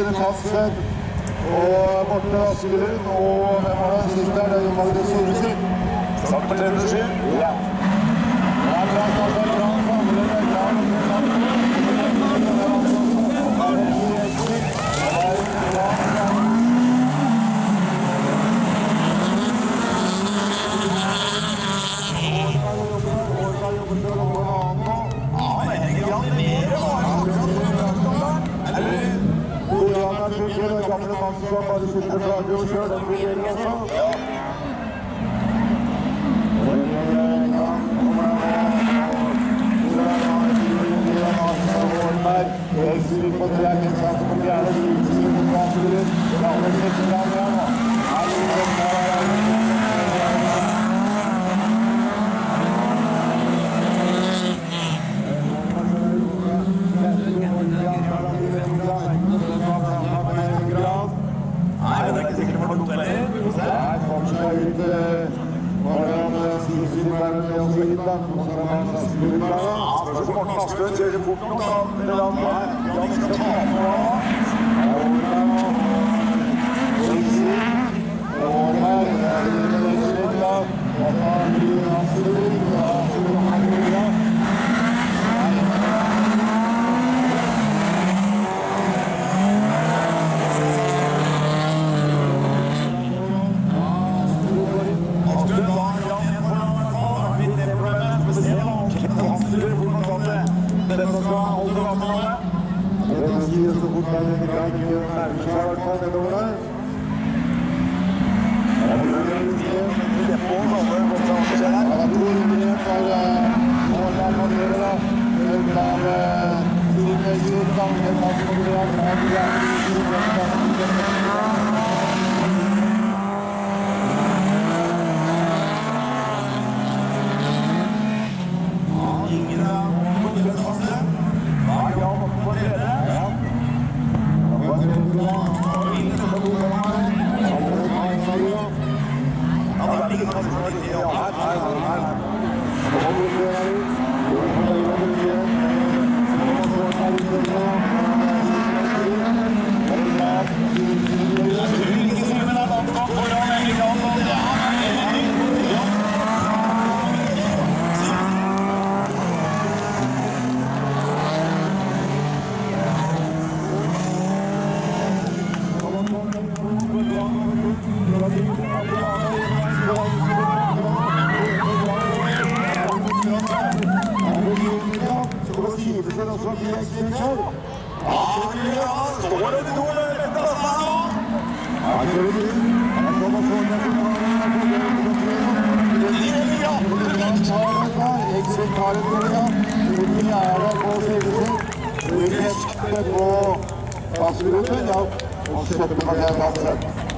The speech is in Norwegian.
Kristine Kastved og Morten Askelund og hvem var det sist der? Det jo Magnus Solsvik. Snart på ski. Ja. Det er bra det er bra det er bra. Gamle mann som bare sitter og klager og kjører den vurderingen også. Ekstra Nei, det er ikke sikkert det var dumt heller. Der kom seg ut foran oss litt, da. Og så var det Askelund der. Spørs om Morten Askelund kjører fort nok, da. Eller han her. Han skal ta på da. Askelund Revenir så fort man kan till närmsta domarna. Thank you. 啊！兄弟啊，所有的同学都来了。啊，兄弟，咱们共同祝愿。兄弟啊，咱们团结起来，一起打倒敌人。兄弟啊，咱们团结起来，一起打倒敌人。兄弟啊，咱们团结起来，一起打倒敌人。兄弟啊，咱们团结起来，一起打倒敌人。